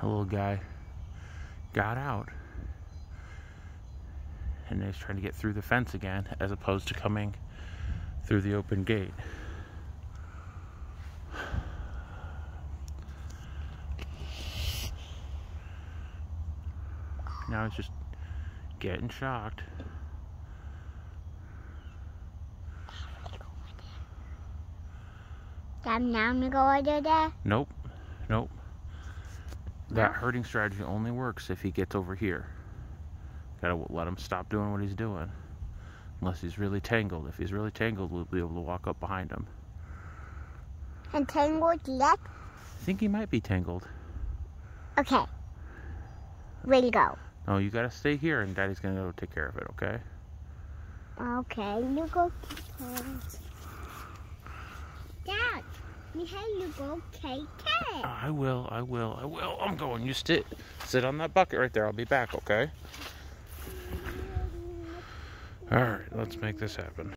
the little guy got out and is trying to get through the fence again as opposed to coming through the open gate. Now he's just getting shocked. Dad, now I'm gonna go under there. Nope. Nope. That herding strategy only works if he gets over here. Gotta let him stop doing what he's doing. Unless he's really tangled. If he's really tangled, we'll be able to walk up behind him. And tangled yet? I think he might be tangled. Okay. Ready to go. No, you gotta stay here and Daddy's gonna go take care of it, okay? Okay, you go go KK. I will, I will, I will. I'm going. You sit sit on that bucket right there. I'll be back, okay? Alright, let's make this happen.